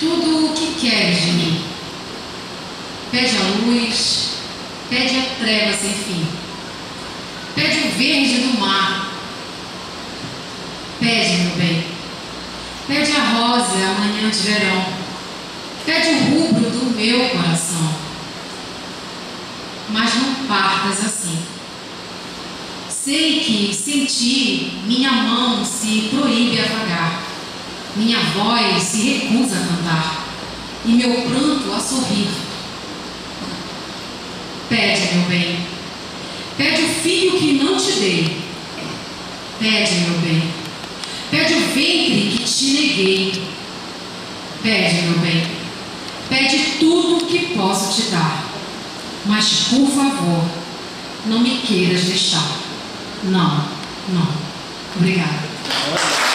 tudo o que queres de mim. Pede a luz, pede a treva sem fim. Pede o verde do mar. Pede, meu bem. Pede a rosa amanhã de verão. Pede o rubro do meu coração. Mas não partas assim. Sei que sem ti minha mão se proíbe a vagar, minha voz se recusa a cantar e meu pranto a sorrir. Pede, meu bem, pede o filho que não te dei. Pede, meu bem, pede o ventre que te neguei. Pede, meu bem, pede tudo que posso te dar, mas por favor, não me queiras deixar. Não, não. Obrigada.